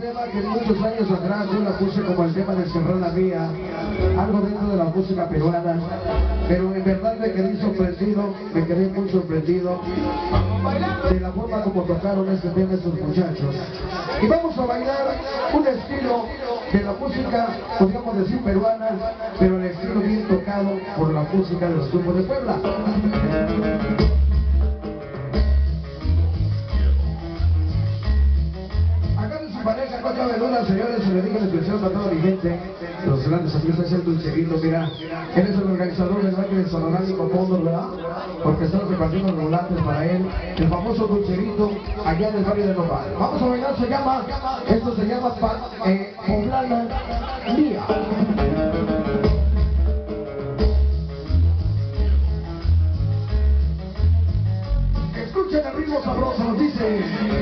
tema que muchos años atrás yo la puse como el tema de cerrar la Mía, algo dentro de la música peruana, pero en verdad me quedé sorprendido, me quedé muy sorprendido de la forma como tocaron este tema estos muchachos. Y vamos a bailar un estilo de la música, podríamos decir peruana, pero el estilo bien tocado por la música de los grupos de Puebla. Señores, se le digo la expresión a toda mi gente, los grandes amigos, es el dulcerito, mira, él es el organizador del baile de Sonoránico Fondo, ¿verdad? Porque estamos repartiendo los volantes para él, el famoso dulcerito, allá en el barrio de Nopal. Vamos a bailar, se llama, esto se llama eh, Poblana Mía. Escuchen el ritmo sabroso, nos dice...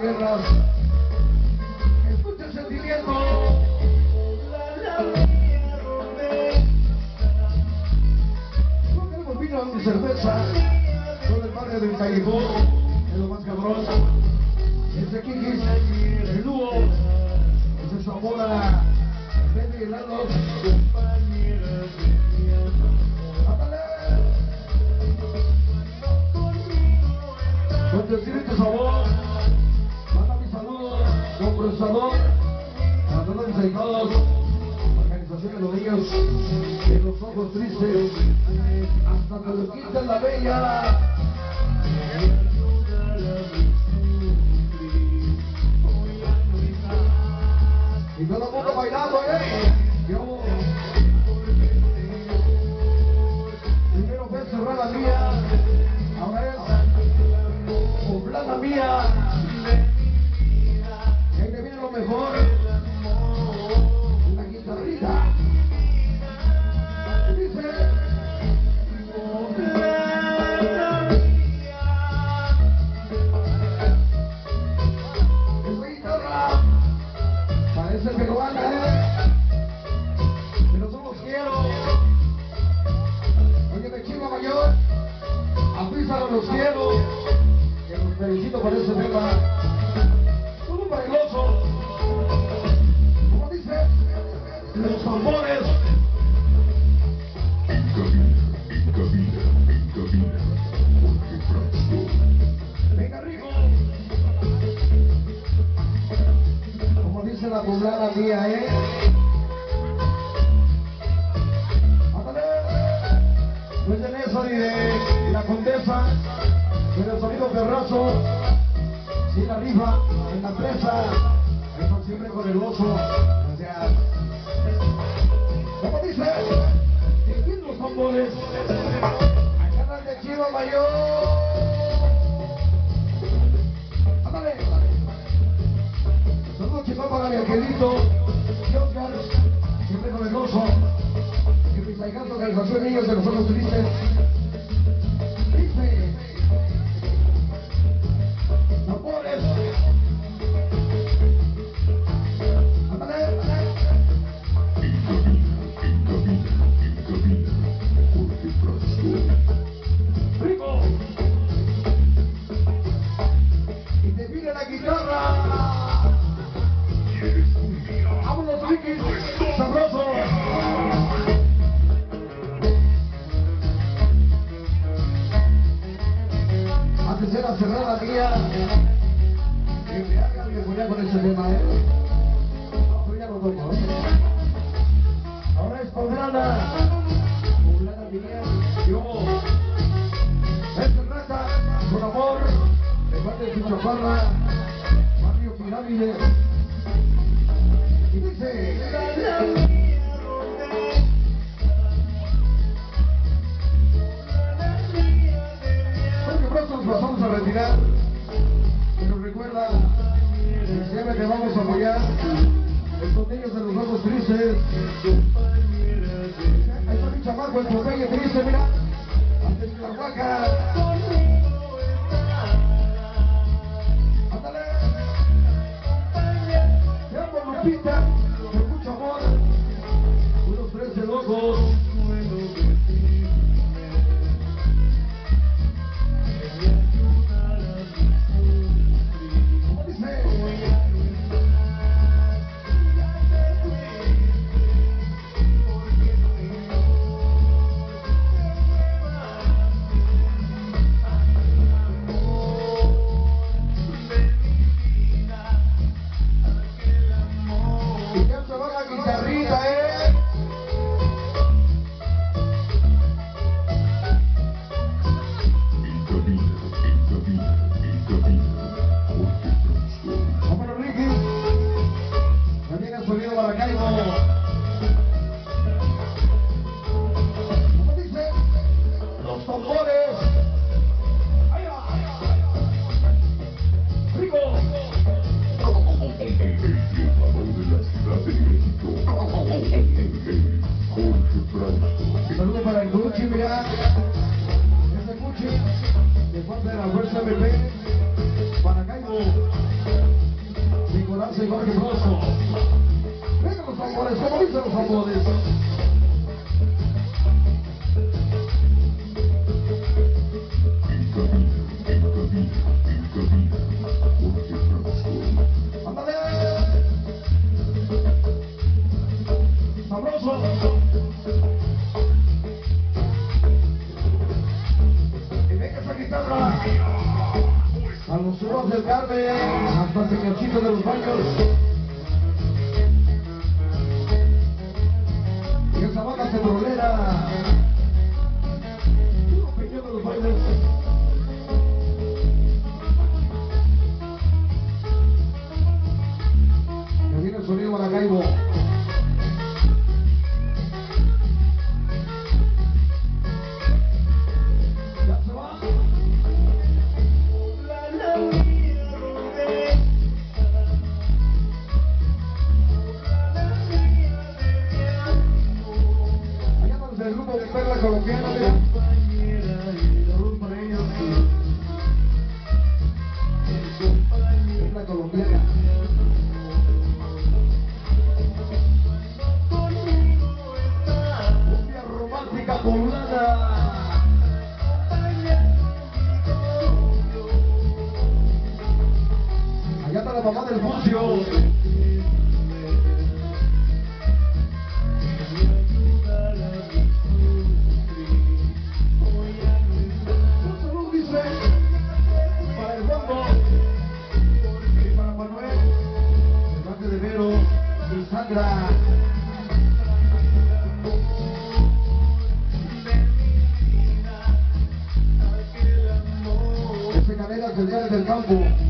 banda de los ojos tristes, hasta que lo quiten la bella. Y todo el mundo bailando, ¿eh? Felicito por ese tema. Todo bailoso. ¿Cómo dice? Los tambores. Venga, rico. Como dice la poblada mía, ¿eh? Ándale. No es de Nesa ni de la Condesa, pero el sonido perrazo, sí la rifa, en la presa, eso siempre con el oso, gracias. ¿Cómo dice? ¿Quién los tambores? Acá el de Chivo Mayor. Ándale. Saludos chicos para mi angelito, siempre con el oso. Que mis hijos organización niños de los ojos. Antes era cerrada mía. Que me hagan memoria con ese tema, ¿eh? No, pero ya lo toco, ¿eh? Ahora es poblana. Poblana mía. Yo. Es rata, con amor. De Parra, Barrio Pirámide. Y dice... a retirar. Pero recuerda, siempre te vamos a apoyar. Estos niños de los ojos tristes. Ahí está mi chamaco, el Popeye triste, mira. Antes la huaca. Nicolás y Jorge Rosso. Vengan los tambores, como dicen los tambores. Venga. A los churros del Carmen, hasta el señorcito de los baños. Y esa banda cetrolera. Puro peñón de los bailes. Parte de Vero Sandra. Ese Canelas del Día del Campo.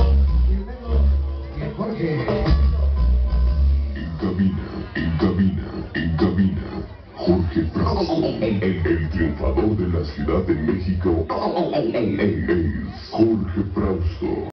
Ciudad de México.